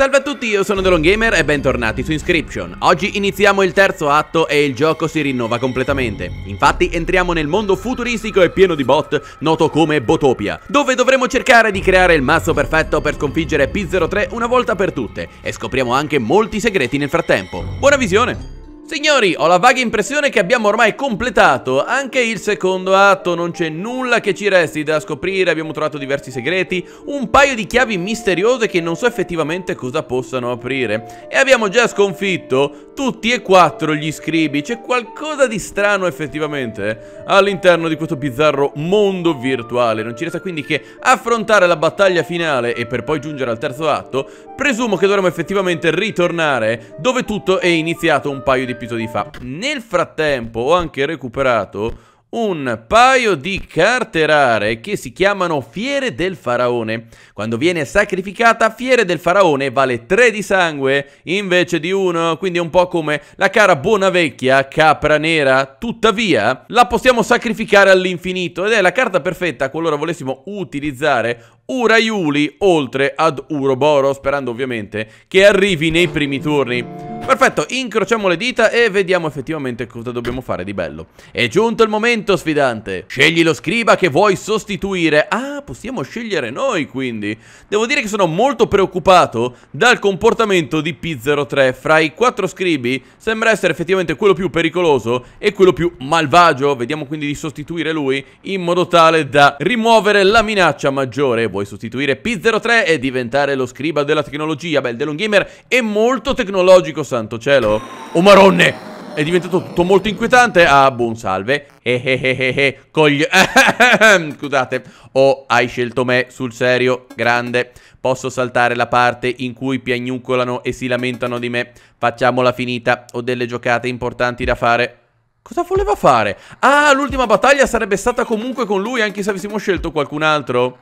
Salve a tutti, io sono Gamer e bentornati su Inscription. Oggi iniziamo il terzo atto e il gioco si rinnova completamente. Infatti entriamo nel mondo futuristico e pieno di bot, noto come Botopia, dove dovremo cercare di creare il mazzo perfetto per sconfiggere P03 una volta per tutte e scopriamo anche molti segreti nel frattempo. Buona visione! Signori, ho la vaga impressione che abbiamo ormai completato anche il secondo atto, non c'è nulla che ci resti da scoprire, abbiamo trovato diversi segreti, un paio di chiavi misteriose che non so effettivamente cosa possano aprire. E abbiamo già sconfitto tutti e quattro gli scribi, c'è qualcosa di strano effettivamente all'interno di questo bizzarro mondo virtuale. Non ci resta quindi che affrontare la battaglia finale e per poi giungere al terzo atto, presumo che dovremo effettivamente ritornare dove tutto è iniziato un paio di episodi fa. Nel frattempo ho anche recuperato un paio di carte rare che si chiamano Fiere del Faraone. Quando viene sacrificata, Fiere del Faraone vale 3 di sangue invece di 1, quindi è un po' come la cara buona vecchia capra nera. Tuttavia, la possiamo sacrificare all'infinito ed è la carta perfetta qualora volessimo utilizzare Uraiuli oltre ad Uroboro, sperando ovviamente che arrivi nei primi turni. Perfetto, incrociamo le dita e vediamo effettivamente cosa dobbiamo fare di bello. È giunto il momento, sfidante. Scegli lo scriba che vuoi sostituire. Ah, possiamo scegliere noi, quindi. Devo dire che sono molto preoccupato dal comportamento di P03. Fra i quattro scribi sembra essere effettivamente quello più pericoloso e quello più malvagio. Vediamo quindi di sostituire lui in modo tale da rimuovere la minaccia maggiore. Vuoi sostituire P03 e diventare lo scriba della tecnologia? Beh, il Delon Gamer è molto tecnologico, santo cielo. Oh maronne! È diventato tutto molto inquietante. Ah, buon salve. Ehehehe, cogli... Scusate. Oh, hai scelto me, sul serio, grande. Posso saltare la parte in cui piagnucolano e si lamentano di me. Facciamola finita. Ho delle giocate importanti da fare. Cosa voleva fare? Ah, l'ultima battaglia sarebbe stata comunque con lui anche se avessimo scelto qualcun altro.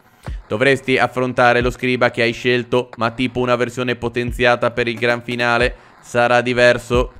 Dovresti affrontare lo scriba che hai scelto, ma tipo una versione potenziata per il gran finale sarà diverso.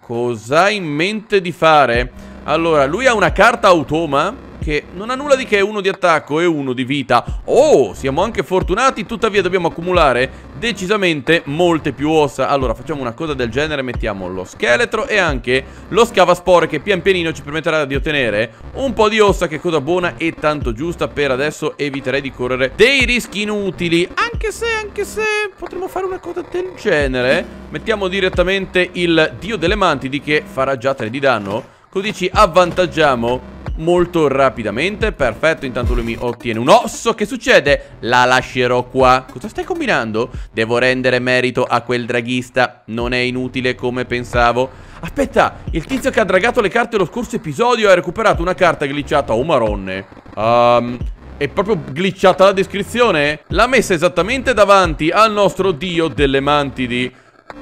Cosa hai in mente di fare? Allora, lui ha una carta automa che non ha nulla di che uno di attacco e uno di vita. Oh, siamo anche fortunati, tuttavia dobbiamo accumulare decisamente molte più ossa. Allora, facciamo una cosa del genere, mettiamo lo scheletro e anche lo scavaspore che pian pianino ci permetterà di ottenere un po' di ossa, che è cosa buona e tanto giusta. Per adesso eviterei di correre dei rischi inutili, anche se, anche se potremmo fare una cosa del genere. Mettiamo direttamente il dio delle mantidi che farà già 3 di danno, così ci avvantaggiamo molto rapidamente Perfetto, intanto lui mi ottiene un osso. Che succede? La lascerò qua. Cosa stai combinando? Devo rendere merito a quel draghista. Non è inutile come pensavo. Aspetta, il tizio che ha dragato le carte lo scorso episodio Ha recuperato una carta glitchata Oh maronne um, è proprio glitchata la descrizione? L'ha messa esattamente davanti al nostro dio delle mantidi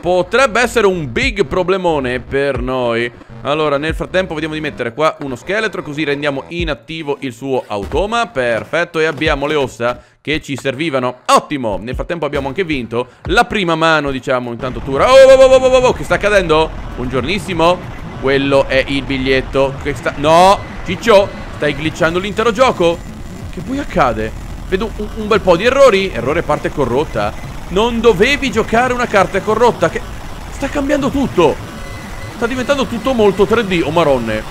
Potrebbe essere un big problemone per noi. Allora, nel frattempo vediamo di mettere qua uno scheletro Così rendiamo inattivo il suo automa. Perfetto, e abbiamo le ossa che ci servivano. Ottimo, nel frattempo abbiamo anche vinto La prima mano, diciamo, intanto tu oh, oh, oh, oh, oh, oh, che sta accadendo? Buongiornissimo. Quello è il biglietto che sta... No, Ciccio, stai glitchando l'intero gioco? Che poi accade? Vedo un, un bel po' di errori. Errore parte corrotta Non dovevi giocare una carta corrotta Che... Sta cambiando tutto Sta diventando tutto molto 3D, oh maronne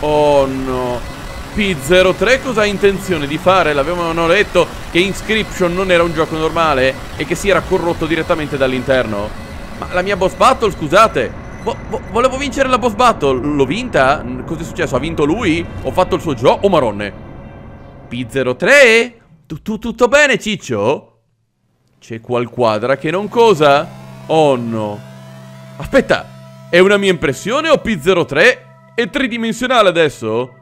Oh no P03 cosa ha intenzione di fare? L'avevano detto che Inscription non era un gioco normale E che si era corrotto direttamente dall'interno Ma la mia boss battle, scusate vo vo Volevo vincere la boss battle L'ho vinta? Cos'è successo? Ha vinto lui? Ho fatto il suo gioco? Oh maronne P03? Tu, tu, tutto bene, ciccio? C'è qualquadra che non cosa? Oh no Aspetta è una mia impressione o P03 è tridimensionale adesso?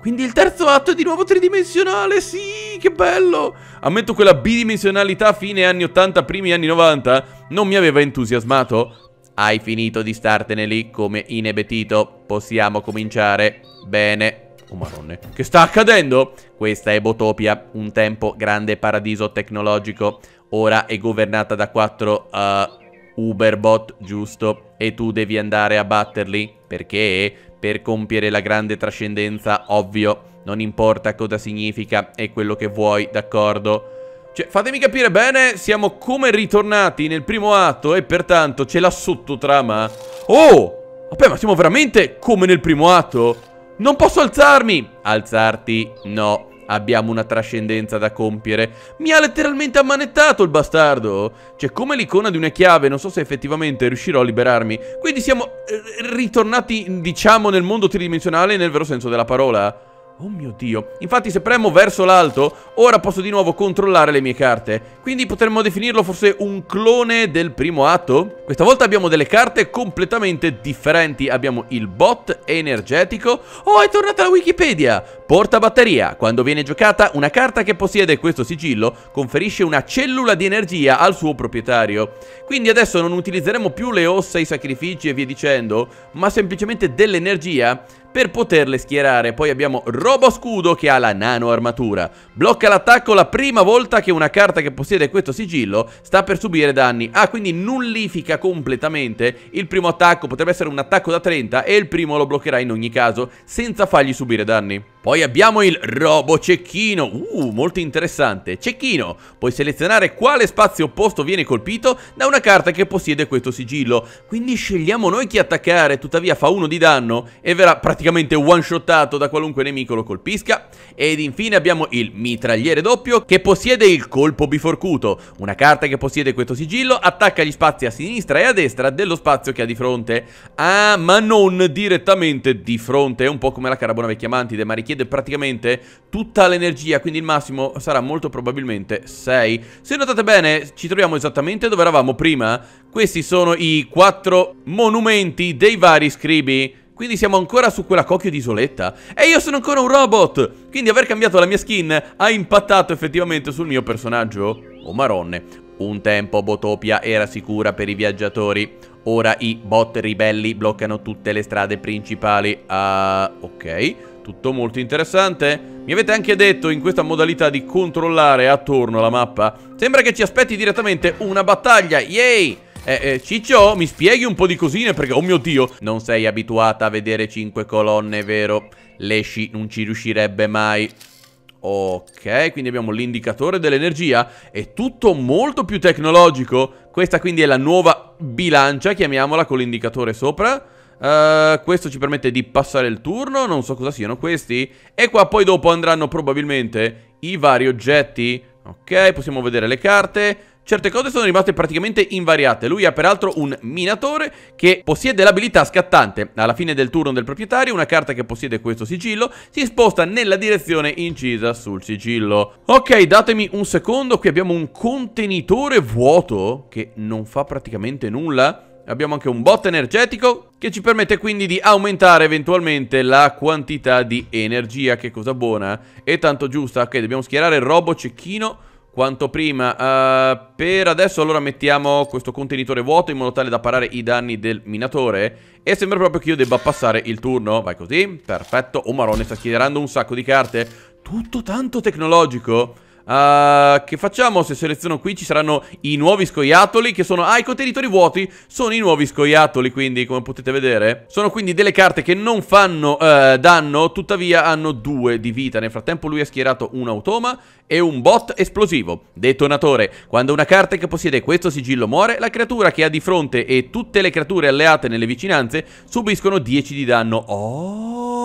Quindi il terzo atto è di nuovo tridimensionale, sì, che bello! Ammetto quella bidimensionalità fine anni 80, primi anni 90 non mi aveva entusiasmato. Hai finito di startene lì come inebetito, possiamo cominciare. Bene. Oh maronne, che sta accadendo? Questa è Botopia, un tempo grande paradiso tecnologico. Ora è governata da quattro uh, Uberbot, giusto? E tu devi andare a batterli? Perché? Per compiere la grande trascendenza, ovvio. Non importa cosa significa, è quello che vuoi, d'accordo? Cioè, fatemi capire bene, siamo come ritornati nel primo atto e pertanto c'è la sottotrama. Oh! Vabbè, ma siamo veramente come nel primo atto? Non posso alzarmi! Alzarti? No. Abbiamo una trascendenza da compiere. Mi ha letteralmente ammanettato il bastardo. C'è come l'icona di una chiave, non so se effettivamente riuscirò a liberarmi. Quindi siamo eh, ritornati, diciamo, nel mondo tridimensionale nel vero senso della parola. Oh mio Dio. Infatti se premo verso l'alto, ora posso di nuovo controllare le mie carte. Quindi potremmo definirlo forse un clone del primo atto? Questa volta abbiamo delle carte completamente differenti. Abbiamo il bot energetico. Oh, è tornata la Wikipedia! Porta batteria. Quando viene giocata, una carta che possiede questo sigillo conferisce una cellula di energia al suo proprietario. Quindi adesso non utilizzeremo più le ossa, i sacrifici e via dicendo, ma semplicemente dell'energia per poterle schierare. Poi abbiamo Robo Scudo che ha la nano armatura. Blocca l'attacco la prima volta che una carta che possiede questo sigillo sta per subire danni. Ah, quindi nullifica completamente il primo attacco. Potrebbe essere un attacco da 30 e il primo lo bloccherà in ogni caso senza fargli subire danni. Poi abbiamo il Robo Cecchino, uh, molto interessante. Cecchino, puoi selezionare quale spazio opposto viene colpito da una carta che possiede questo sigillo. Quindi scegliamo noi chi attaccare, tuttavia fa uno di danno e verrà praticamente one-shottato da qualunque nemico lo colpisca. Ed infine abbiamo il Mitragliere Doppio che possiede il Colpo Biforcuto. Una carta che possiede questo sigillo attacca gli spazi a sinistra e a destra dello spazio che ha di fronte. Ah, ma non direttamente di fronte, è un po' come la Carabona Vecchia Mantide, ma richiede praticamente tutta l'energia, quindi il massimo sarà molto probabilmente 6. Se notate bene, ci troviamo esattamente dove eravamo prima. Questi sono i quattro monumenti dei vari scribi. Quindi siamo ancora su quella cocchio di isoletta E io sono ancora un robot Quindi aver cambiato la mia skin ha impattato effettivamente sul mio personaggio Oh maronne Un tempo Botopia era sicura per i viaggiatori Ora i bot ribelli bloccano tutte le strade principali uh, Ok tutto molto interessante. Mi avete anche detto in questa modalità di controllare attorno la mappa. Sembra che ci aspetti direttamente una battaglia. Yay! Eh, eh, Ciccio, mi spieghi un po' di cosine perché, oh mio Dio, non sei abituata a vedere cinque colonne, vero? Lesci non ci riuscirebbe mai. Ok, quindi abbiamo l'indicatore dell'energia. È tutto molto più tecnologico. Questa quindi è la nuova bilancia, chiamiamola con l'indicatore sopra. Uh, questo ci permette di passare il turno, non so cosa siano questi. E qua poi dopo andranno probabilmente i vari oggetti. Ok, possiamo vedere le carte. Certe cose sono rimaste praticamente invariate. Lui ha peraltro un minatore che possiede l'abilità scattante. Alla fine del turno del proprietario, una carta che possiede questo sigillo si sposta nella direzione incisa sul sigillo. Ok, datemi un secondo. Qui abbiamo un contenitore vuoto che non fa praticamente nulla. Abbiamo anche un bot energetico che ci permette quindi di aumentare eventualmente la quantità di energia, che cosa buona e tanto giusta. Ok, dobbiamo schierare il robo cecchino quanto prima. Uh, per adesso allora mettiamo questo contenitore vuoto in modo tale da parare i danni del minatore. E sembra proprio che io debba passare il turno. Vai così, perfetto. Oh marone, sta schierando un sacco di carte. Tutto tanto tecnologico. Uh, che facciamo se seleziono qui? Ci saranno i nuovi scoiattoli che sono... Ah, i contenitori vuoti sono i nuovi scoiattoli, quindi come potete vedere. Sono quindi delle carte che non fanno uh, danno, tuttavia hanno due di vita. Nel frattempo lui ha schierato un automa e un bot esplosivo. Detonatore. Quando una carta che possiede questo sigillo muore, la creatura che ha di fronte e tutte le creature alleate nelle vicinanze subiscono 10 di danno. Oh...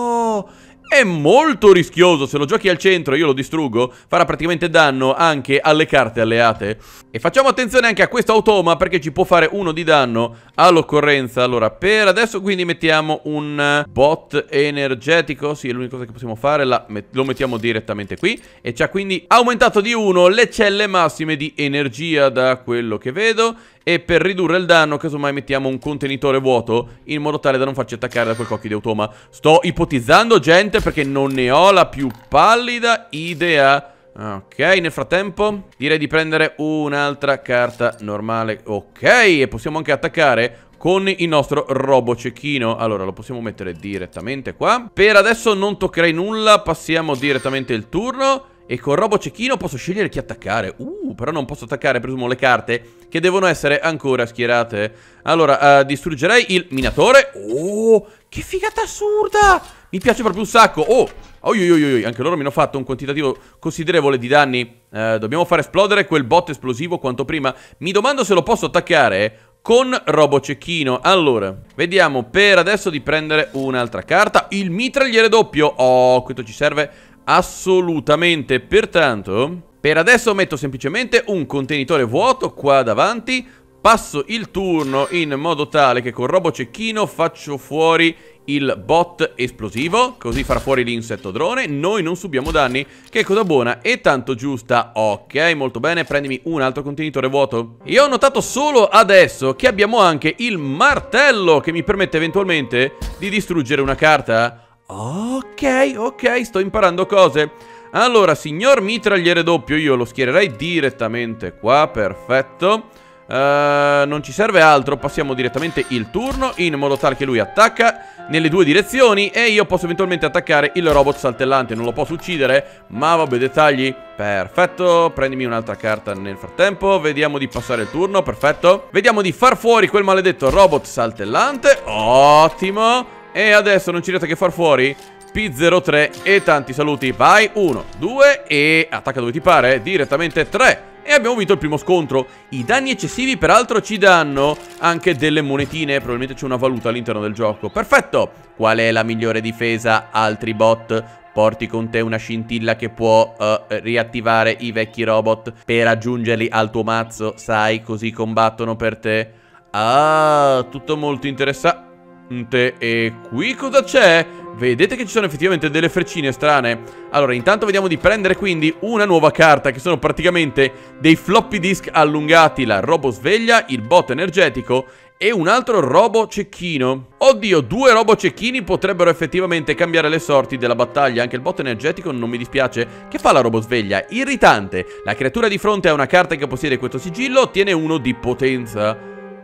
È molto rischioso, se lo giochi al centro io lo distruggo, farà praticamente danno anche alle carte alleate. E facciamo attenzione anche a questo automa perché ci può fare uno di danno all'occorrenza. Allora, per adesso quindi mettiamo un bot energetico, sì è l'unica cosa che possiamo fare, la, lo mettiamo direttamente qui. E ci ha quindi aumentato di uno le celle massime di energia da quello che vedo. E per ridurre il danno, casomai mettiamo un contenitore vuoto in modo tale da non farci attaccare da quel cocchio di automa. Sto ipotizzando, gente, perché non ne ho la più pallida idea. Ok, nel frattempo direi di prendere un'altra carta normale. Ok, e possiamo anche attaccare con il nostro robo cecchino Allora lo possiamo mettere direttamente qua Per adesso non toccherei nulla Passiamo direttamente il turno E con Robo Cecchino posso scegliere chi attaccare. Uh, però non posso attaccare, presumo, le carte che devono essere ancora schierate. Allora, uh, distruggerei il minatore. Oh, che figata assurda! Mi piace proprio un sacco. Oh, oi, oi, oi, anche loro mi hanno fatto un quantitativo considerevole di danni. Uh, dobbiamo far esplodere quel bot esplosivo quanto prima. Mi domando se lo posso attaccare con Robo Cecchino. Allora, vediamo per adesso di prendere un'altra carta. Il mitragliere doppio. Oh, questo ci serve assolutamente. Pertanto, per adesso metto semplicemente un contenitore vuoto qua davanti. Passo il turno in modo tale che con Robo Cecchino faccio fuori il bot esplosivo, così farà fuori l'insetto drone, noi non subiamo danni, che cosa buona e tanto giusta. Ok, molto bene, prendimi un altro contenitore vuoto. Io ho notato solo adesso che abbiamo anche il martello, che mi permette eventualmente di distruggere una carta. Ok, ok, sto imparando cose. Allora, signor mitragliere doppio, io lo schiererei direttamente qua, perfetto. Uh, non ci serve altro, passiamo direttamente il turno in modo tale che lui attacca nelle due direzioni e io posso eventualmente attaccare il robot saltellante, non lo posso uccidere, ma vabbè dettagli. Perfetto, prendimi un'altra carta nel frattempo, vediamo di passare il turno, perfetto. Vediamo di far fuori quel maledetto robot saltellante, ottimo. E adesso non ci resta che far fuori P03 e tanti saluti. Vai, 1, 2 e attacca dove ti pare, direttamente 3. E abbiamo vinto il primo scontro I danni eccessivi peraltro ci danno Anche delle monetine Probabilmente c'è una valuta all'interno del gioco Perfetto Qual è la migliore difesa? Altri bot Porti con te una scintilla che può uh, riattivare i vecchi robot Per aggiungerli al tuo mazzo Sai, così combattono per te Ah, tutto molto interessante E qui cosa c'è? Vedete che ci sono effettivamente delle freccine strane. Allora intanto vediamo di prendere quindi una nuova carta Che sono praticamente dei floppy disk allungati La robo sveglia, il bot energetico e un altro robo cecchino. Oddio, due robo cecchini potrebbero effettivamente cambiare le sorti della battaglia. Anche il bot energetico non mi dispiace. Che fa la robo sveglia? Irritante. La creatura di fronte a una carta che possiede questo sigillo ottiene uno di potenza.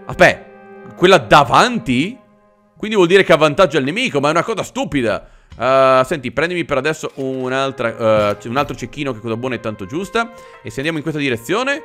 Aspetta, quella davanti? Quindi vuol dire che avvantaggia il nemico, ma è una cosa stupida. Uh, senti, prendimi per adesso uh, un altro cecchino che cosa buona e tanto giusta. E se andiamo in questa direzione...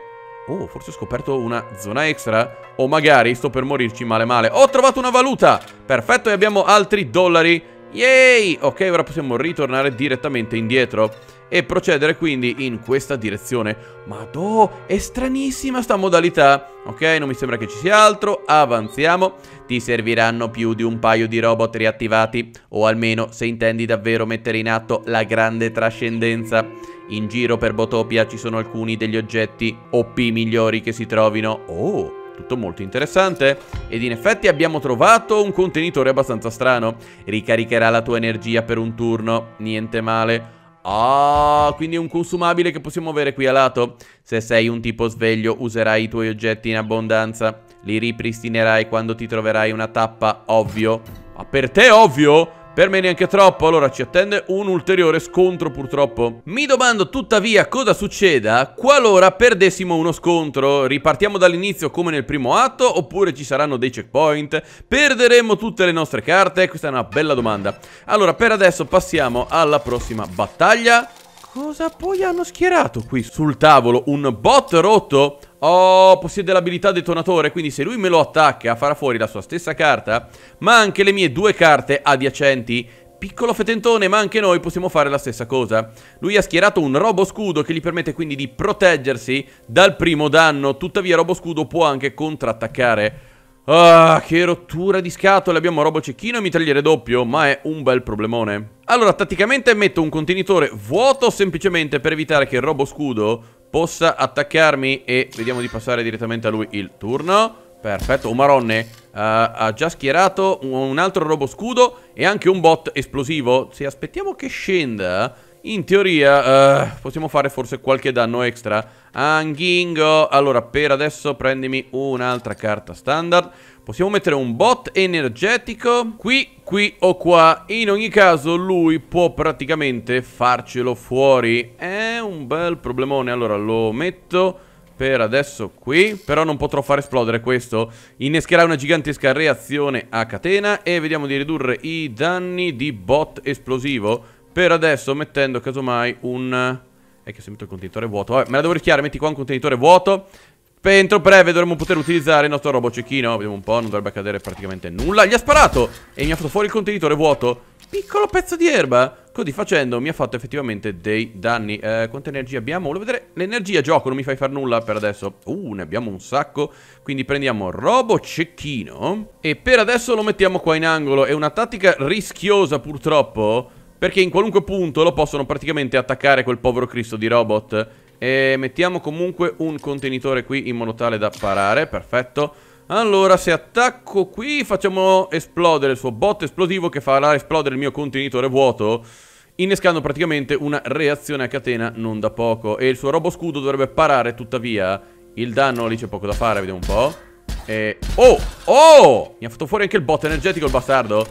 Oh, forse ho scoperto una zona extra. O magari sto per morirci male male. Ho trovato una valuta! Perfetto, e abbiamo altri dollari. Yay! Ok, ora possiamo ritornare direttamente indietro e procedere quindi in questa direzione. Madò, è stranissima sta modalità. Ok, non mi sembra che ci sia altro. Avanziamo. Ti serviranno più di un paio di robot riattivati, o almeno se intendi davvero mettere in atto la grande trascendenza. In giro per Botopia ci sono alcuni degli oggetti OP migliori che si trovino. Oh, tutto molto interessante. Ed in effetti abbiamo trovato un contenitore abbastanza strano. Ricaricherà la tua energia per un turno, niente male. Ah, quindi un consumabile che possiamo avere qui a lato. Se sei un tipo sveglio userai i tuoi oggetti in abbondanza. Li ripristinerai quando ti troverai una tappa, ovvio. Ma per te ovvio? Per me neanche troppo, allora ci attende un ulteriore scontro purtroppo. Mi domando tuttavia cosa succeda qualora perdessimo uno scontro. Ripartiamo dall'inizio come nel primo atto oppure ci saranno dei checkpoint? Perderemo tutte le nostre carte? Questa è una bella domanda. Allora, per adesso passiamo alla prossima battaglia. Cosa poi hanno schierato qui sul tavolo? Un bot rotto? Oh, possiede l'abilità detonatore, quindi se lui me lo attacca farà fuori la sua stessa carta, ma anche le mie due carte adiacenti. Piccolo fetentone, ma anche noi possiamo fare la stessa cosa. Lui ha schierato un robo scudo che gli permette quindi di proteggersi dal primo danno, tuttavia robo scudo può anche contrattaccare. Ah, che rottura di scatole, abbiamo robo cecchino e mitragliere doppio, ma è un bel problemone. Allora, tatticamente metto un contenitore vuoto semplicemente per evitare che il robo scudo possa attaccarmi e vediamo di passare direttamente a lui il turno. Perfetto, Umaronne uh, ha già schierato un altro robo scudo e anche un bot esplosivo. Se aspettiamo che scenda, in teoria uh, possiamo fare forse qualche danno extra. Anghingo, allora per adesso prendimi un'altra carta standard. Possiamo mettere un bot energetico? Qui, qui o qua. In ogni caso lui può praticamente farcelo fuori. È un bel problemone. Allora lo metto per adesso qui. Però non potrò far esplodere questo. Innescherà una gigantesca reazione a catena E vediamo di ridurre i danni di bot esplosivo. Per adesso mettendo casomai un è che se metto il contenitore vuoto. Vabbè, me la devo rischiare, metti qua un contenitore vuoto Entro breve dovremmo poter utilizzare il nostro robot cecchino. Vediamo un po', non dovrebbe accadere praticamente nulla. Gli ha sparato e mi ha fatto fuori il contenitore vuoto. Piccolo pezzo di erba. Così facendo mi ha fatto effettivamente dei danni. Eh, Quanta energia abbiamo? Volevo vedere l'energia gioco, non mi fai fare nulla per adesso. Uh, ne abbiamo un sacco. Quindi prendiamo robot cecchino. E per adesso lo mettiamo qua in angolo. È una tattica rischiosa purtroppo perché in qualunque punto lo possono praticamente attaccare quel povero Cristo di robot E mettiamo comunque un contenitore qui in modo tale da parare, perfetto. Allora se attacco qui facciamo esplodere il suo bot esplosivo che farà esplodere il mio contenitore vuoto Innescando praticamente una reazione a catena non da poco. E il suo robo scudo dovrebbe parare tuttavia. Il danno lì c'è poco da fare, vediamo un po' E... Oh! Oh! Mi ha fatto fuori anche il bot energetico il bastardo.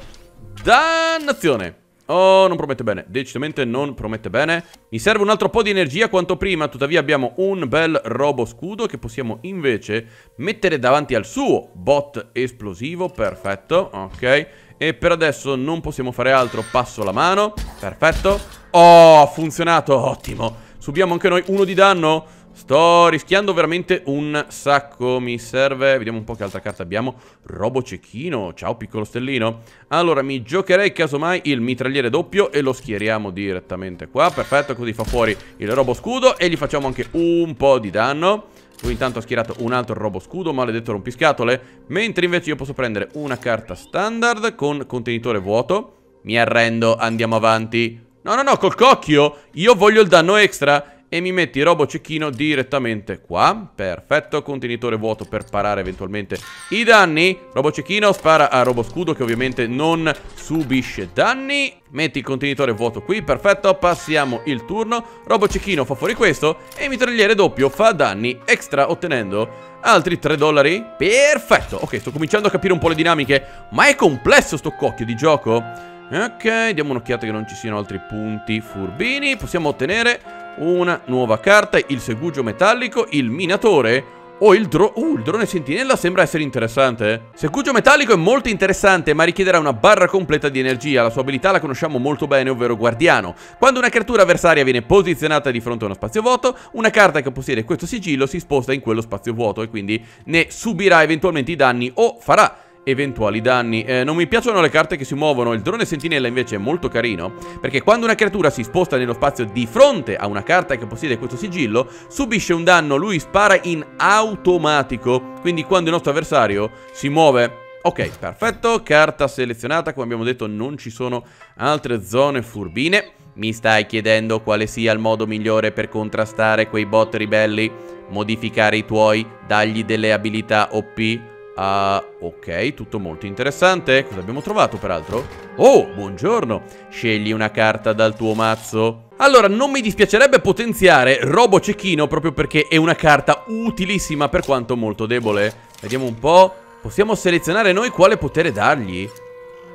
Dannazione Oh, non promette bene, decisamente non promette bene. Mi serve un altro po' di energia quanto prima. Tuttavia abbiamo un bel robo scudo Che possiamo invece mettere davanti al suo bot esplosivo. Perfetto, ok. E per adesso non possiamo fare altro. Passo la mano, perfetto. Oh, ha funzionato, ottimo. Subiamo anche noi uno di danno Sto rischiando veramente un sacco Mi serve, vediamo un po' che altra carta abbiamo. Robo cecchino, ciao piccolo stellino. Allora mi giocherei casomai il mitragliere doppio E lo schieriamo direttamente qua. Perfetto, così fa fuori il robo scudo E gli facciamo anche un po' di danno. Lui intanto ha schierato un altro robo scudo, maledetto rompiscatole Mentre invece io posso prendere una carta standard con contenitore vuoto. Mi arrendo, andiamo avanti. No, no, no, col cocchio? Io voglio il danno extra e mi metti Robo Cecchino direttamente qua. Perfetto, contenitore vuoto per parare eventualmente i danni. Robo Cecchino spara a Robo Scudo che ovviamente non subisce danni. Metti il contenitore vuoto qui, perfetto, passiamo il turno. Robo Cecchino fa fuori questo e mitragliere doppio fa danni extra ottenendo altri 3 dollari. Perfetto, ok, sto cominciando a capire un po' le dinamiche Ma è complesso sto cocchio di gioco. Ok, diamo un'occhiata che non ci siano altri punti furbini. Possiamo ottenere una nuova carta, il segugio metallico, il minatore o il drone... Uh, il drone sentinella sembra essere interessante. Segugio metallico è molto interessante, ma richiederà una barra completa di energia. La sua abilità la conosciamo molto bene, ovvero guardiano. Quando una creatura avversaria viene posizionata di fronte a uno spazio vuoto, una carta che possiede questo sigillo si sposta in quello spazio vuoto e quindi ne subirà eventualmente i danni o farà eventuali danni. Eh, non mi piacciono le carte che si muovono, il drone sentinella invece è molto carino, perché quando una creatura si sposta nello spazio di fronte a una carta che possiede questo sigillo, subisce un danno, lui spara in automatico, quindi quando il nostro avversario si muove... Ok, perfetto, carta selezionata, come abbiamo detto non ci sono altre zone furbine. Mi stai chiedendo quale sia il modo migliore per contrastare quei bot ribelli? Modificare i tuoi, dargli delle abilità OP? Uh, ok, tutto molto interessante. Cosa abbiamo trovato peraltro? Oh, buongiorno. Scegli una carta dal tuo mazzo. Allora, non mi dispiacerebbe potenziare Robo Cecchino proprio perché è una carta utilissima per quanto molto debole. Vediamo un po'. Possiamo selezionare noi quale potere dargli?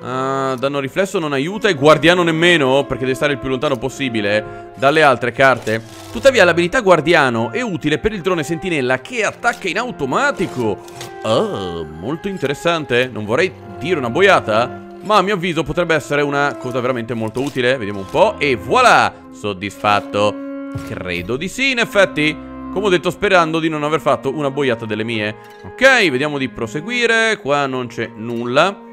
Uh, danno riflesso non aiuta e guardiano nemmeno Perché deve stare il più lontano possibile Dalle altre carte. Tuttavia l'abilità guardiano è utile per il drone sentinella Che attacca in automatico. Oh, molto interessante. Non vorrei dire una boiata Ma a mio avviso potrebbe essere una cosa veramente molto utile. Vediamo un po' E voilà, soddisfatto. Credo di sì in effetti. Come ho detto sperando di non aver fatto una boiata delle mie. Ok, vediamo di proseguire. Qua non c'è nulla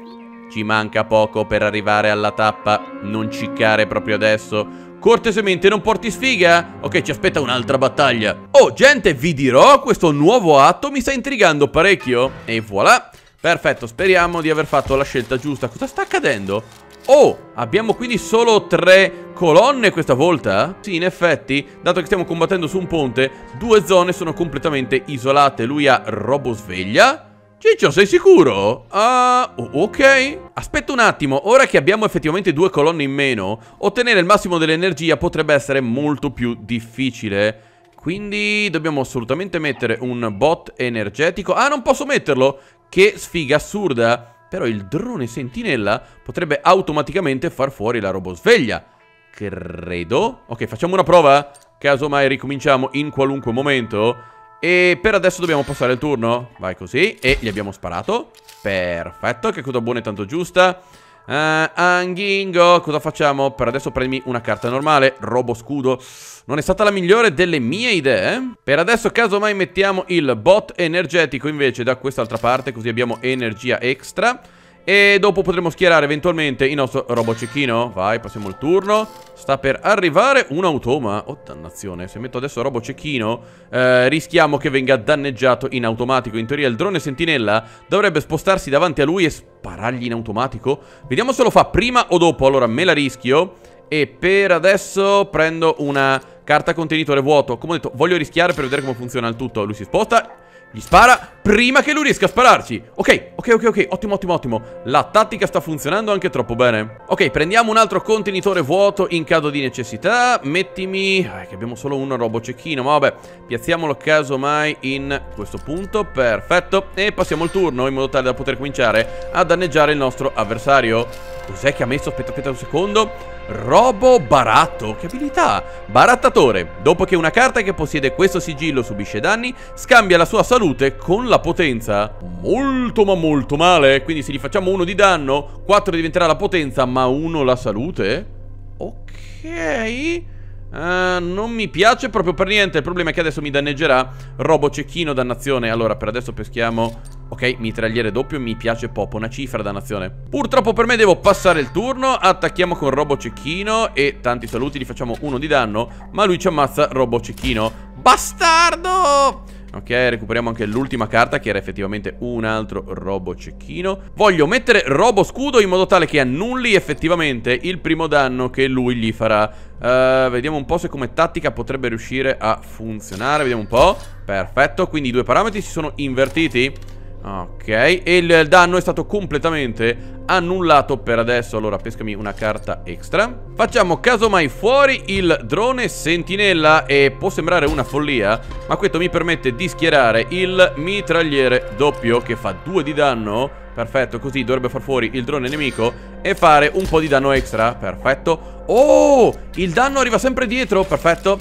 ci manca poco per arrivare alla tappa, non ciccare proprio adesso. Cortesemente non porti sfiga? Ok, ci aspetta un'altra battaglia. Oh, gente, vi dirò, questo nuovo atto mi sta intrigando parecchio. E voilà. Perfetto, speriamo di aver fatto la scelta giusta. Cosa sta accadendo? Oh, abbiamo quindi solo tre colonne questa volta? Sì, in effetti, dato che stiamo combattendo su un ponte, due zone sono completamente isolate. Lui ha robosveglia Ciccio, sei sicuro? Uh, ok. Aspetta un attimo, ora che abbiamo effettivamente due colonne in meno, ottenere il massimo dell'energia potrebbe essere molto più difficile. Quindi dobbiamo assolutamente mettere un bot energetico. Ah, non posso metterlo! Che sfiga assurda. Però il drone sentinella potrebbe automaticamente far fuori la robosveglia. Credo. Ok, facciamo una prova. Caso mai ricominciamo in qualunque momento. E per adesso dobbiamo passare il turno Vai così E gli abbiamo sparato Perfetto, che cosa buona e tanto giusta Uh, Anghingo, cosa facciamo? Per adesso prendimi una carta normale, robo scudo. Non è stata la migliore delle mie idee. Per adesso casomai mettiamo il bot energetico invece da quest'altra parte, così abbiamo energia extra. E dopo potremo schierare eventualmente il nostro robot cecchino. Vai, passiamo il turno. Sta per arrivare un automa. Oh, dannazione. Se metto adesso robot cecchino, eh, rischiamo che venga danneggiato in automatico. In teoria il drone sentinella dovrebbe spostarsi davanti a lui e sparargli in automatico. Vediamo se lo fa prima o dopo. Allora me la rischio. E per adesso prendo una carta contenitore vuoto. Come ho detto, voglio rischiare per vedere come funziona il tutto. Lui si sposta gli spara prima che lui riesca a spararci. Ok, ok, ok, ok, ottimo, ottimo, ottimo. La tattica sta funzionando anche troppo bene. Ok, prendiamo un altro contenitore vuoto in caso di necessità. Mettimi... Eh, che abbiamo solo un robo cecchino Ma vabbè, piazziamolo casomai in questo punto. Perfetto. E passiamo il turno in modo tale da poter cominciare a danneggiare il nostro avversario. Cos'è che ha messo? Aspetta, aspetta un secondo Robo baratto, che abilità! Barattatore, dopo che una carta che possiede questo sigillo subisce danni, scambia la sua salute con la potenza. Molto ma molto male, quindi se gli facciamo uno di danno, 4 diventerà la potenza, ma 1 la salute? Ok... Uh, non mi piace proprio per niente. Il problema è che adesso mi danneggerà. Robo cecchino, dannazione. Allora per adesso peschiamo Ok, mitragliere doppio, mi piace poco Una cifra, dannazione. Purtroppo per me devo passare il turno. Attacchiamo con Robo cecchino E tanti saluti, gli facciamo uno di danno Ma lui ci ammazza Robo cecchino. Bastardo! Ok, recuperiamo anche l'ultima carta che era effettivamente un altro robo cecchino. Voglio mettere robo scudo in modo tale che annulli effettivamente il primo danno che lui gli farà. Uh, Vediamo un po' se come tattica potrebbe riuscire a funzionare Vediamo un po' Perfetto, quindi i due parametri si sono invertiti Ok, e il danno è stato completamente annullato per adesso. Allora pescami una carta extra. Facciamo casomai fuori il drone sentinella. E può sembrare una follia Ma questo mi permette di schierare il mitragliere doppio Che fa 2 di danno. Perfetto, così dovrebbe far fuori il drone nemico E fare un po' di danno extra. Perfetto. Oh, il danno arriva sempre dietro. Perfetto.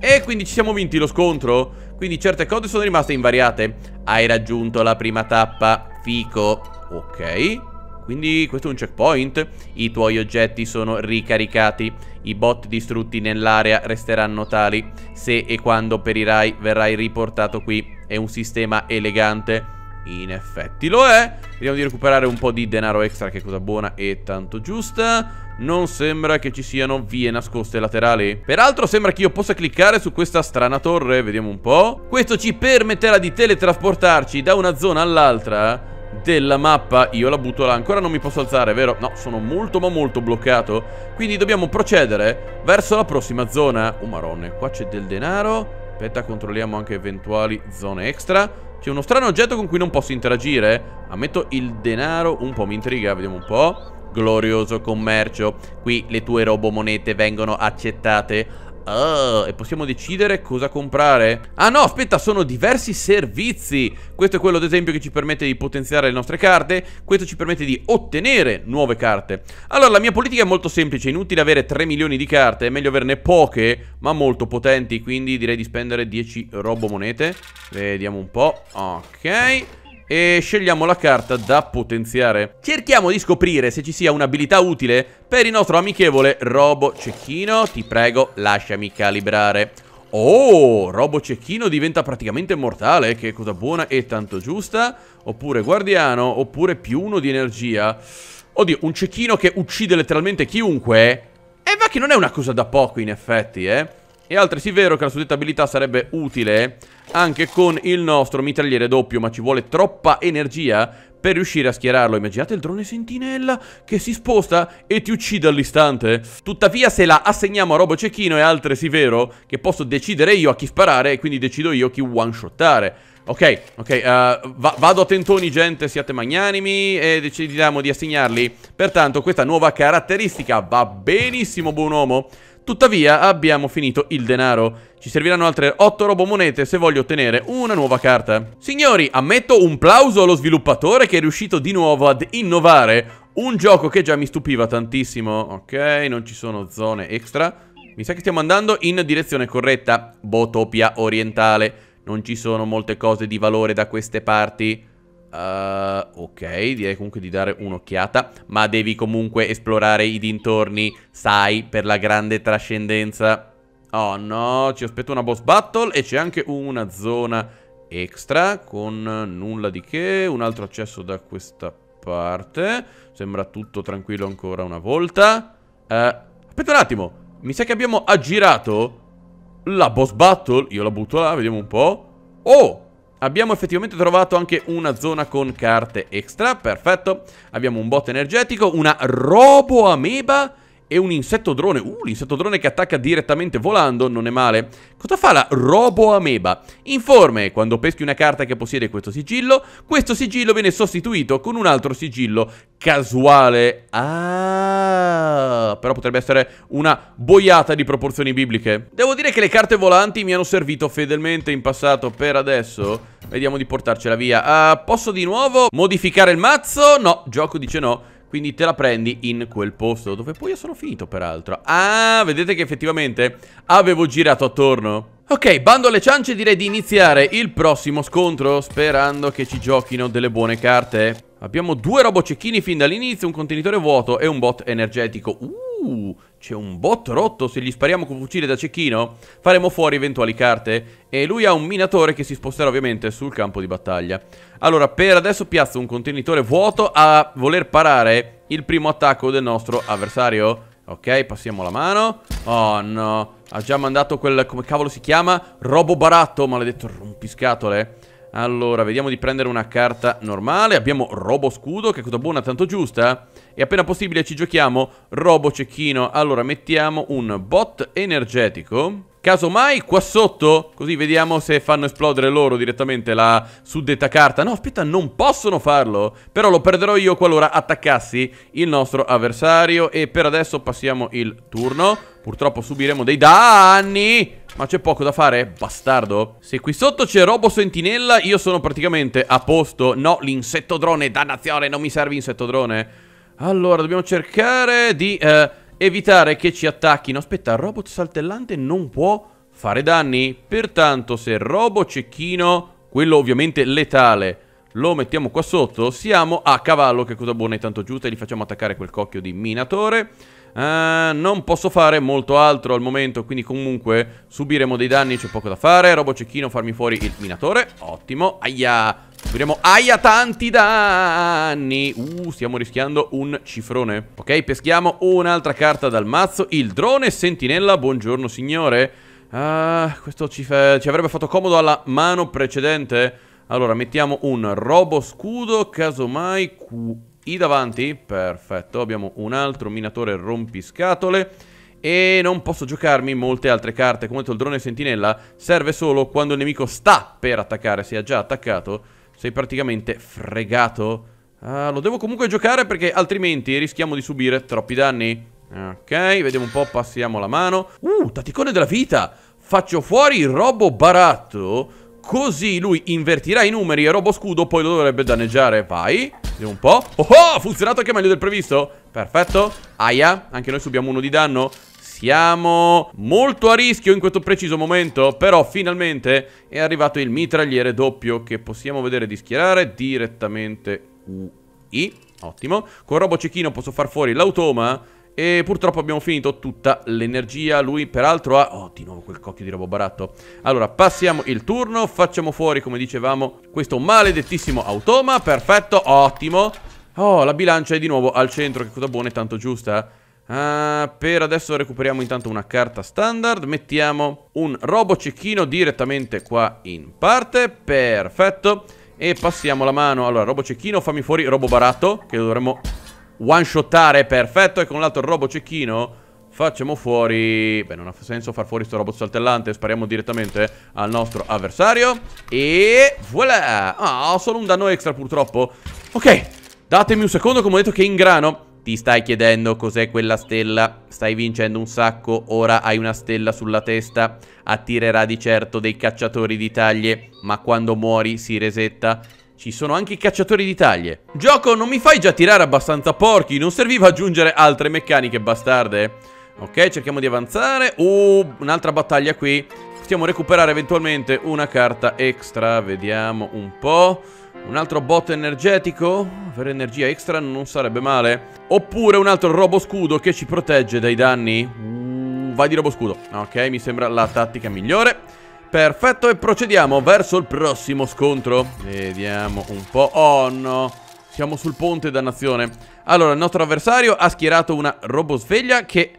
E quindi ci siamo vinti lo scontro quindi certe cose sono rimaste invariate. Hai raggiunto la prima tappa. Fico. Ok. Quindi questo è un checkpoint. I tuoi oggetti sono ricaricati. I bot distrutti nell'area resteranno tali. Se e quando perirai verrai riportato qui. È un sistema elegante in effetti lo è. Vediamo di recuperare un po' di denaro extra Che è cosa buona e tanto giusta. Non sembra che ci siano vie nascoste laterali. Peraltro sembra che io possa cliccare su questa strana torre. Vediamo un po' Questo ci permetterà di teletrasportarci da una zona all'altra della mappa. Io la butto là Ancora non mi posso alzare, vero? No, sono molto ma molto bloccato. Quindi dobbiamo procedere verso la prossima zona. Oh marone, qua c'è del denaro. Aspetta, controlliamo anche eventuali zone extra C'è uno strano oggetto con cui non posso interagire? Ammetto il denaro un po' mi intriga, vediamo un po' Glorioso commercio. Qui le tue robomonete vengono accettate Oh, e possiamo decidere cosa comprare? Ah no, aspetta, sono diversi servizi. Questo è quello ad esempio che ci permette di potenziare le nostre carte. Questo ci permette di ottenere nuove carte. Allora, la mia politica è molto semplice. Inutile avere 3 milioni di carte. È meglio averne poche, ma molto potenti. Quindi direi di spendere 10 robo monete Vediamo un po' Ok e scegliamo la carta da potenziare. Cerchiamo di scoprire se ci sia un'abilità utile per il nostro amichevole Robo Cecchino. Ti prego, lasciami calibrare. Oh, Robo Cecchino diventa praticamente mortale, che cosa buona e tanto giusta. Oppure Guardiano, oppure più uno di energia. Oddio, un cecchino che uccide letteralmente chiunque. E va che non è una cosa da poco in effetti, eh. È altresì vero che la suddetta abilità sarebbe utile anche con il nostro mitragliere doppio, ma ci vuole troppa energia per riuscire a schierarlo. Immaginate il drone sentinella che si sposta e ti uccide all'istante. Tuttavia, se la assegniamo a Robo Cecchino è altresì vero che posso decidere io a chi sparare e quindi decido io chi one-shottare. Ok, ok, uh, va vado a tentoni gente, siate magnanimi e decidiamo di assegnarli. Pertanto questa nuova caratteristica va benissimo buon uomo. Tuttavia abbiamo finito il denaro. Ci serviranno altre 8 robomonete se voglio ottenere una nuova carta. Signori, ammetto un plauso allo sviluppatore che è riuscito di nuovo ad innovare un gioco che già mi stupiva tantissimo. Ok, non ci sono zone extra. Mi sa che stiamo andando in direzione corretta. Botopia orientale. Non ci sono molte cose di valore da queste parti. Uh, ok, direi comunque di dare un'occhiata, ma devi comunque esplorare i dintorni, sai, per la grande trascendenza. Oh no, ci aspetta una boss battle e c'è anche una zona extra con nulla di che, un altro accesso da questa parte. Sembra tutto tranquillo ancora una volta. Uh, aspetta un attimo, mi sa che abbiamo aggirato la boss battle. Io la butto là, vediamo un po'. Oh! Abbiamo effettivamente trovato anche una zona con carte extra, perfetto. Abbiamo un bot energetico, una robo ameba e un insetto drone. Uh, l'insetto drone che attacca direttamente volando, non è male. Cosa fa la Robo Ameba? Informe, quando peschi una carta che possiede questo sigillo, questo sigillo viene sostituito con un altro sigillo casuale. Ah, però potrebbe essere una boiata di proporzioni bibliche. Devo dire che le carte volanti mi hanno servito fedelmente in passato per adesso. Vediamo di portarcela via. Uh, posso di nuovo modificare il mazzo? No, gioco dice no. Quindi te la prendi in quel posto Dove poi io sono finito peraltro. Ah, vedete che effettivamente avevo girato attorno? Ok, bando alle ciance direi di iniziare il prossimo scontro Sperando che ci giochino delle buone carte. Abbiamo due robocecchini fin dall'inizio Un contenitore vuoto e un bot energetico. Uh, c'è un bot rotto, se gli spariamo con fucile da cecchino faremo fuori eventuali carte e lui ha un minatore che si sposterà ovviamente sul campo di battaglia. Allora, per adesso piazzo un contenitore vuoto a voler parare il primo attacco del nostro avversario. Ok, passiamo la mano. Oh no, ha già mandato quel, come cavolo si chiama? Robo baratto, maledetto rompiscatole. Allora, vediamo di prendere una carta normale. Abbiamo Robo Scudo, che è cosa buona, tanto giusta. E appena possibile ci giochiamo Robo Cecchino. Allora, mettiamo un bot energetico. Casomai qua sotto, così vediamo se fanno esplodere loro direttamente la suddetta carta. No, aspetta, non possono farlo. Però lo perderò io qualora attaccassi il nostro avversario. E per adesso passiamo il turno. Purtroppo subiremo dei danni. Ma c'è poco da fare? Bastardo? Se qui sotto c'è Robo Sentinella Io sono praticamente a posto. No, l'insetto drone Dannazione, non mi serve insetto drone. Allora, dobbiamo cercare di eh, evitare che ci attacchino. Aspetta, robot saltellante non può fare danni. Pertanto, se Robo Cecchino Quello ovviamente letale lo mettiamo qua sotto, siamo a cavallo, che cosa buona e tanto giusta, e gli facciamo attaccare quel cocchio di minatore. Uh, non posso fare molto altro al momento, quindi comunque subiremo dei danni, c'è poco da fare. Robo cecchino, farmi fuori il minatore, ottimo. Aia, subiremo aia tanti danni. Uh, stiamo rischiando un cifrone. Ok, peschiamo un'altra carta dal mazzo, il drone sentinella, buongiorno signore. Uh, questo ci, ci avrebbe fatto comodo alla mano precedente. Allora, mettiamo un robo scudo, casomai... I davanti, perfetto, abbiamo un altro minatore rompiscatole e non posso giocarmi molte altre carte, come detto il drone sentinella serve solo quando il nemico sta per attaccare, se ha già attaccato sei praticamente fregato. Uh, lo devo comunque giocare perché altrimenti rischiamo di subire troppi danni. Ok, vediamo un po', passiamo la mano. Uh, taticone della vita! Faccio fuori il robo baratto Così lui invertirà i numeri e Robo Scudo poi lo dovrebbe danneggiare. Vai. Vediamo un po'. Oh, oh ha funzionato anche meglio del previsto. Perfetto. Aia, anche noi subiamo uno di danno. Siamo molto a rischio in questo preciso momento, però finalmente è arrivato il mitragliere doppio che possiamo vedere di schierare direttamente UI. Ottimo. Con Robo Cecchino posso far fuori l'automa e purtroppo abbiamo finito tutta l'energia. Lui peraltro ha... Oh, di nuovo quel cocchio di robo baratto. Allora, passiamo il turno. Facciamo fuori, come dicevamo, questo maledettissimo automa. Perfetto, ottimo. Oh, la bilancia è di nuovo al centro. Che cosa buona e tanto giusta. Uh, Per adesso recuperiamo intanto una carta standard. Mettiamo un robo cecchino direttamente qua in parte. Perfetto. E passiamo la mano. Allora, robo cecchino, fammi fuori robo baratto Che dovremmo one-shottare, perfetto. E con l'altro robot cecchino facciamo fuori... Beh, non ha senso far fuori sto robot saltellante. Spariamo direttamente al nostro avversario. E voilà! Ah, ho solo un danno extra purtroppo. Ok, datemi un secondo, come ho detto che è in grano. Ti stai chiedendo cos'è quella stella? Stai vincendo un sacco, ora hai una stella sulla testa. Attirerà di certo dei cacciatori di taglie, ma quando muori si resetta ci sono anche i cacciatori di taglie. Gioco, non mi fai già tirare abbastanza porchi? Non serviva aggiungere altre meccaniche bastarde? Ok, cerchiamo di avanzare. Uh, un'altra battaglia qui. Possiamo recuperare eventualmente una carta extra. Vediamo un po'. Un altro bot energetico? Avere energia extra non sarebbe male. Oppure un altro robo scudo che ci protegge dai danni? Uh, vai di robo scudo. Ok, mi sembra la tattica migliore. Perfetto, e procediamo verso il prossimo scontro. Vediamo un po'. Oh no, siamo sul ponte, dannazione. Allora, il nostro avversario ha schierato una robo sveglia che...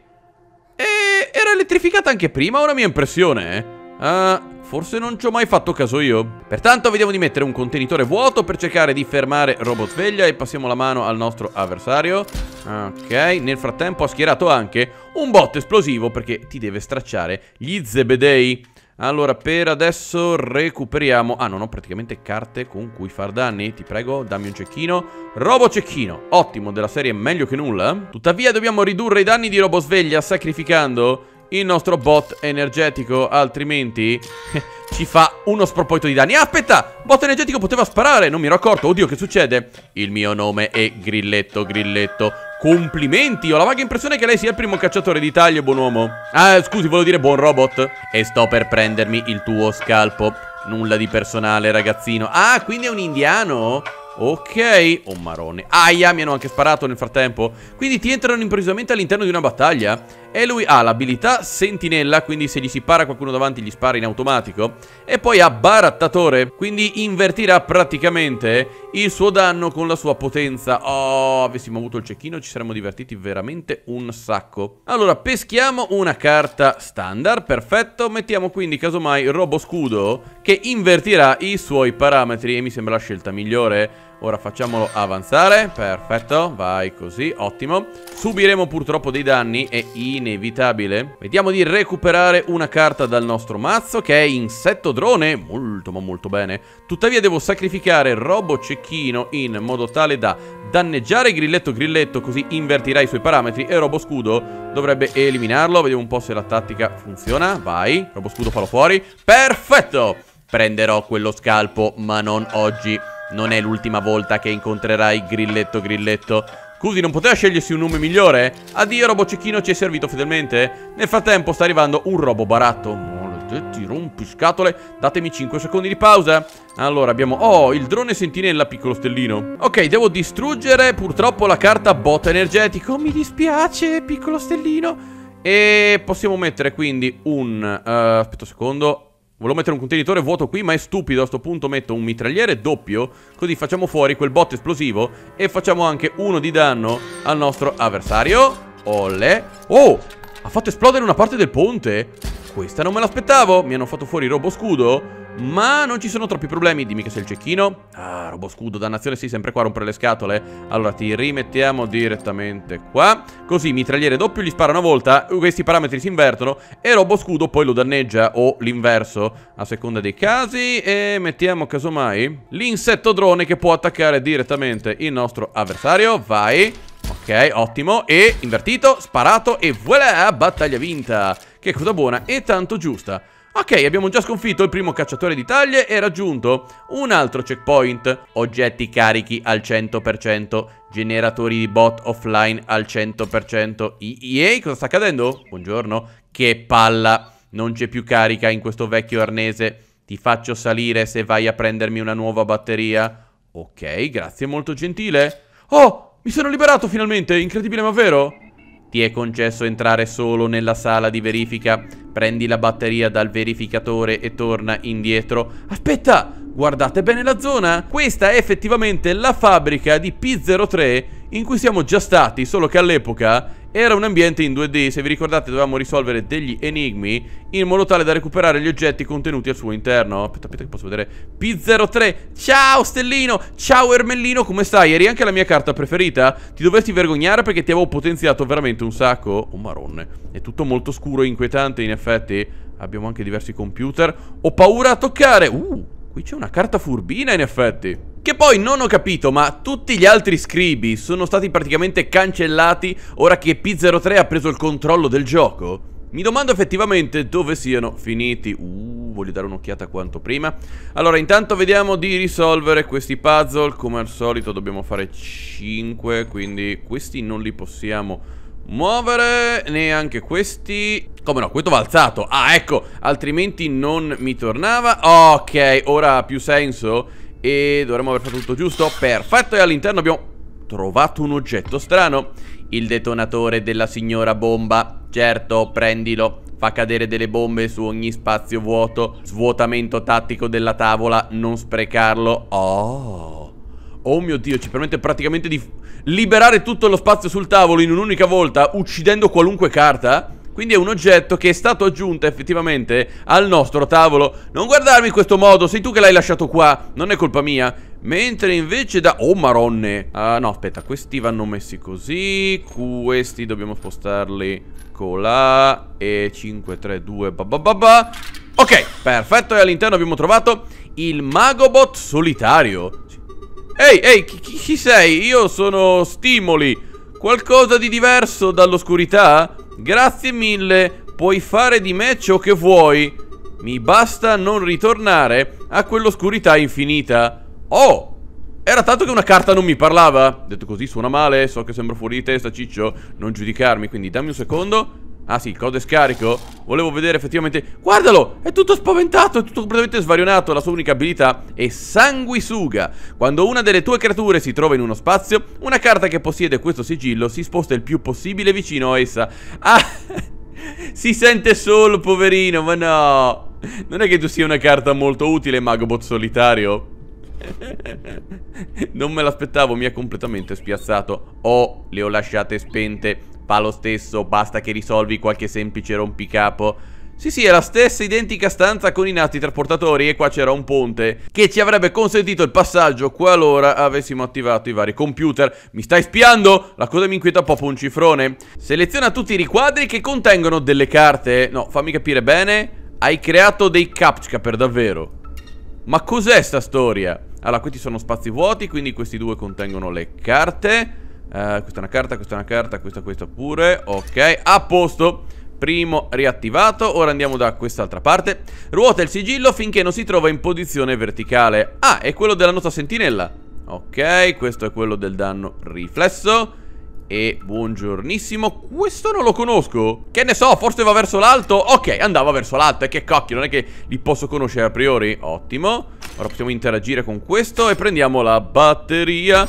Eh, era elettrificata anche prima, una mia impressione, eh. Uh, Forse non ci ho mai fatto caso io. Pertanto vediamo di mettere un contenitore vuoto per cercare di fermare Robot Sveglia e passiamo la mano al nostro avversario. Ok, nel frattempo ha schierato anche un bot esplosivo perché ti deve stracciare gli zebedei. Allora, per adesso recuperiamo... Ah, non ho praticamente carte con cui far danni. Ti prego, dammi un cecchino. Robo cecchino. Ottimo, della serie meglio che nulla. Tuttavia dobbiamo ridurre i danni di Robo Sveglia sacrificando il nostro bot energetico, altrimenti ci fa uno sproposito di danni. Aspetta, bot energetico poteva sparare, non mi ero accorto. Oddio, che succede? Il mio nome è Grilletto Grilletto. Complimenti, ho la vaga impressione che lei sia il primo cacciatore d'Italia, buon uomo. Ah, scusi, volevo dire buon robot. E sto per prendermi il tuo scalpo. Nulla di personale, ragazzino. Ah, quindi è un indiano? Ok, oh marone Aia, mi hanno anche sparato nel frattempo Quindi ti entrano improvvisamente all'interno di una battaglia E lui ha l'abilità sentinella Quindi se gli si para qualcuno davanti gli spara in automatico. E poi ha barattatore Quindi invertirà praticamente il suo danno con la sua potenza. Oh, avessimo avuto il cecchino ci saremmo divertiti veramente un sacco. Allora, peschiamo una carta standard Perfetto, mettiamo quindi casomai Robo Scudo Che invertirà i suoi parametri E mi sembra la scelta migliore Ora facciamolo avanzare, perfetto, vai così, ottimo. Subiremo purtroppo dei danni, è inevitabile. Vediamo di recuperare una carta dal nostro mazzo Che è Insetto Drone, molto ma molto bene. Tuttavia devo sacrificare Robo Cecchino in modo tale da danneggiare Grilletto Grilletto Così invertirà i suoi parametri. E Robo Scudo dovrebbe eliminarlo. Vediamo un po' se la tattica funziona, vai Robo Scudo fallo fuori, perfetto! Prenderò quello scalpo, ma non oggi non è l'ultima volta che incontrerai Grilletto Grilletto. Scusi, non poteva scegliersi un nome migliore? Addio, Robo Cecchino, ci è servito fedelmente? Nel frattempo sta arrivando un robo baratto. Maledetti rompiscatole. Datemi 5 secondi di pausa. Allora, abbiamo... Oh, il drone sentinella, piccolo stellino. Ok, devo distruggere purtroppo la carta bot energetico. Mi dispiace, piccolo stellino. E possiamo mettere quindi un... Uh, aspetta un secondo. Volevo mettere un contenitore vuoto qui, ma è stupido. A sto punto metto un mitragliere doppio. Così facciamo fuori quel bot esplosivo. E facciamo anche uno di danno al nostro avversario. Olle. Oh! Ha fatto esplodere una parte del ponte. Questa non me l'aspettavo. Mi hanno fatto fuori il robo scudo. Ma non ci sono troppi problemi, dimmi che sei il cecchino. Ah, robo scudo, dannazione, sì, sempre qua a rompere le scatole. Allora, ti rimettiamo direttamente qua. Così, mitragliere doppio, gli spara una volta Questi parametri si invertono E robo scudo poi lo danneggia o l'inverso A seconda dei casi. E mettiamo casomai l'insetto drone che può attaccare direttamente il nostro avversario. Vai. Ok, ottimo. E invertito, sparato e voilà, battaglia vinta. Che cosa buona e tanto giusta Ok, abbiamo già sconfitto il primo cacciatore d'Italia e raggiunto un altro checkpoint. Oggetti carichi al 100%, generatori di bot offline al 100%. Ehi, cosa sta accadendo? Buongiorno. Che palla, non c'è più carica in questo vecchio arnese. Ti faccio salire se vai a prendermi una nuova batteria. Ok, grazie, molto gentile. Oh, mi sono liberato finalmente, incredibile ma vero? Ti è concesso entrare solo nella sala di verifica. Prendi la batteria dal verificatore e torna indietro. Aspetta! Guardate bene la zona! Questa è effettivamente la fabbrica di P03 in cui siamo già stati, solo che all'epoca era un ambiente in 2D, se vi ricordate dovevamo risolvere degli enigmi in modo tale da recuperare gli oggetti contenuti al suo interno. Aspetta, aspetta che posso vedere. P03, ciao Stellino, ciao Ermellino, come stai? Eri anche la mia carta preferita? Ti dovresti vergognare perché ti avevo potenziato veramente un sacco? Oh maronne, è tutto molto scuro e inquietante in effetti. Abbiamo anche diversi computer. Ho paura a toccare. Uh, qui c'è una carta furbina in effetti. Che poi non ho capito, ma tutti gli altri scribi sono stati praticamente cancellati ora che P03 ha preso il controllo del gioco? Mi domando effettivamente dove siano finiti. Uh, voglio dare un'occhiata quanto prima. Allora, intanto vediamo di risolvere questi puzzle. Come al solito dobbiamo fare 5, quindi questi non li possiamo muovere. Neanche questi. Come no, questo va alzato. Ah, ecco, altrimenti non mi tornava. Ok, ora ha più senso E dovremmo aver fatto tutto giusto Perfetto e all'interno abbiamo trovato un oggetto strano Il detonatore della signora bomba Certo, prendilo Fa cadere delle bombe su ogni spazio vuoto Svuotamento tattico della tavola Non sprecarlo Oh Oh mio dio, ci permette praticamente di liberare tutto lo spazio sul tavolo in un'unica volta Uccidendo qualunque carta. Quindi è un oggetto che è stato aggiunto effettivamente al nostro tavolo. Non guardarmi in questo modo, sei tu che l'hai lasciato qua Non è colpa mia. Mentre invece da... Oh maronne uh, No aspetta, questi vanno messi così Questi dobbiamo spostarli Colà E 5, 3, 2 babababa Ok, perfetto E all'interno abbiamo trovato il Magobot solitario Ehi, ehi, chi, chi sei? Io sono Stimoli Qualcosa di diverso dall'oscurità? Grazie mille, puoi fare di me ciò che vuoi. Mi basta non ritornare a quell'oscurità infinita. Oh! Era tanto che una carta non mi parlava. Detto così suona male, so che sembro fuori di testa, ciccio. Non giudicarmi, quindi dammi un secondo. Ah sì, code scarico. Volevo vedere effettivamente... Guardalo! È tutto spaventato, è tutto completamente svarionato. La sua unica abilità è sanguisuga. Quando una delle tue creature si trova in uno spazio, una carta che possiede questo sigillo si sposta il più possibile vicino a essa. Ah! si sente solo, poverino, ma no! Non è che tu sia una carta molto utile, Magobot solitario? non me l'aspettavo, mi ha completamente spiazzato. Oh, le ho lasciate spente. Fa lo stesso, basta che risolvi qualche semplice rompicapo. Sì sì, è la stessa identica stanza con i nati trasportatori e qua c'era un ponte che ci avrebbe consentito il passaggio qualora avessimo attivato i vari computer. Mi stai spiando? La cosa mi inquieta proprio un cifrone. Seleziona tutti i riquadri che contengono delle carte. No, fammi capire bene. Hai creato dei captcha per davvero. Ma cos'è sta storia? Allora, questi sono spazi vuoti, quindi questi due contengono le carte. Uh, questa è una carta, questa è una carta, questa, questa pure. Ok, a posto. Primo riattivato, ora andiamo da quest'altra parte. Ruota il sigillo finché non si trova in posizione verticale. Ah, è quello della nostra sentinella. Ok, questo è quello del danno riflesso. E buongiornissimo. Questo non lo conosco. Che ne so, forse va verso l'alto. Ok, andava verso l'alto. E che cocchio, non è che li posso conoscere a priori. Ottimo. Ora possiamo interagire con questo E prendiamo la batteria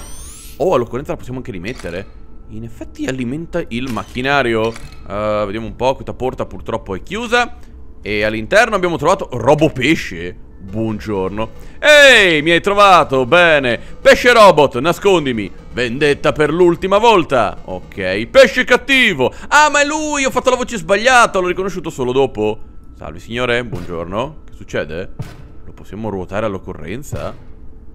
Oh, all'occorrenza la possiamo anche rimettere. In effetti alimenta il macchinario. Uh, Vediamo un po' Questa porta purtroppo è chiusa. E all'interno abbiamo trovato Robopesce Buongiorno. Ehi, mi hai trovato, bene. Pesce robot, nascondimi. Vendetta per l'ultima volta. Ok, pesce cattivo. Ah, ma è lui, ho fatto la voce sbagliata L'ho riconosciuto solo dopo. Salve signore, buongiorno. Che succede? Lo possiamo ruotare all'occorrenza?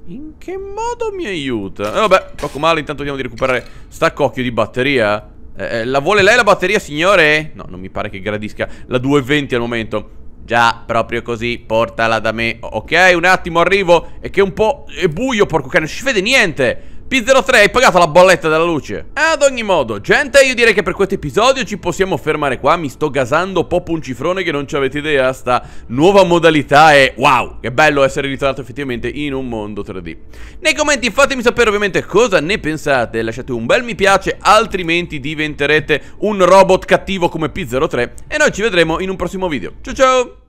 In che modo mi aiuta? Eh, vabbè, poco male, intanto vediamo di recuperare Staccocchio di batteria. Eh, eh, La vuole lei la batteria, signore? No, non mi pare che gradisca la 220 al momento. Già, proprio così, portala da me. Ok, un attimo, arrivo. È che un po' è buio, porco cane, non si vede niente P03 hai pagato la bolletta della luce? Ad ogni modo, gente io direi che per questo episodio ci possiamo fermare qua. Mi sto gasando proprio un cifrone che non ci avete idea. Sta nuova modalità è wow Che bello essere ritornato effettivamente in un mondo 3D Nei commenti fatemi sapere ovviamente cosa ne pensate. Lasciate un bel mi piace Altrimenti diventerete un robot cattivo come P03 E noi ci vedremo in un prossimo video. Ciao ciao